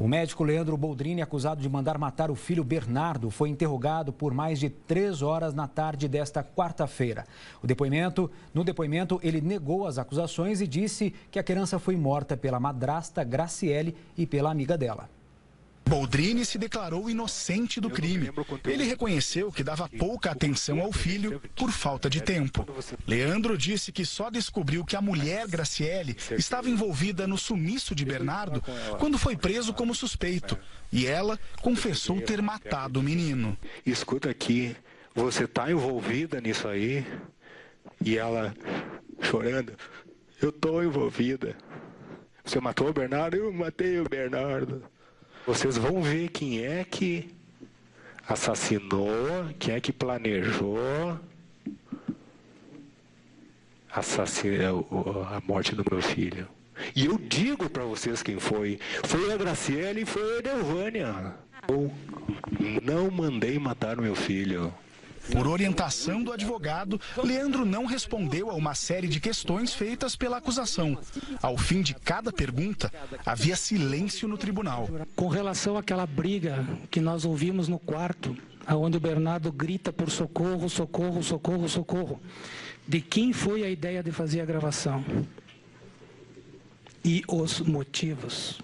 O médico Leandro Boldrini, acusado de mandar matar o filho Bernardo, foi interrogado por mais de três horas na tarde desta quarta-feira. O depoimento, no depoimento, ele negou as acusações e disse que a criança foi morta pela madrasta Graciele e pela amiga dela. Boldrini se declarou inocente do crime. Ele reconheceu que dava pouca atenção ao filho por falta de tempo. Leandro disse que só descobriu que a mulher Graciele estava envolvida no sumiço de Bernardo quando foi preso como suspeito. E ela confessou ter matado o menino. Escuta aqui, você está envolvida nisso aí? E ela chorando, eu estou envolvida. Você matou o Bernardo? Eu matei o Bernardo. Vocês vão ver quem é que assassinou, quem é que planejou assassinar a morte do meu filho. E eu digo para vocês quem foi. Foi a Graciela e foi a Edelvânia. Eu não mandei matar meu filho. Por orientação do advogado, Leandro não respondeu a uma série de questões feitas pela acusação. Ao fim de cada pergunta, havia silêncio no tribunal. Com relação àquela briga que nós ouvimos no quarto, onde o Bernardo grita por socorro, socorro, socorro, socorro, de quem foi a ideia de fazer a gravação? E os motivos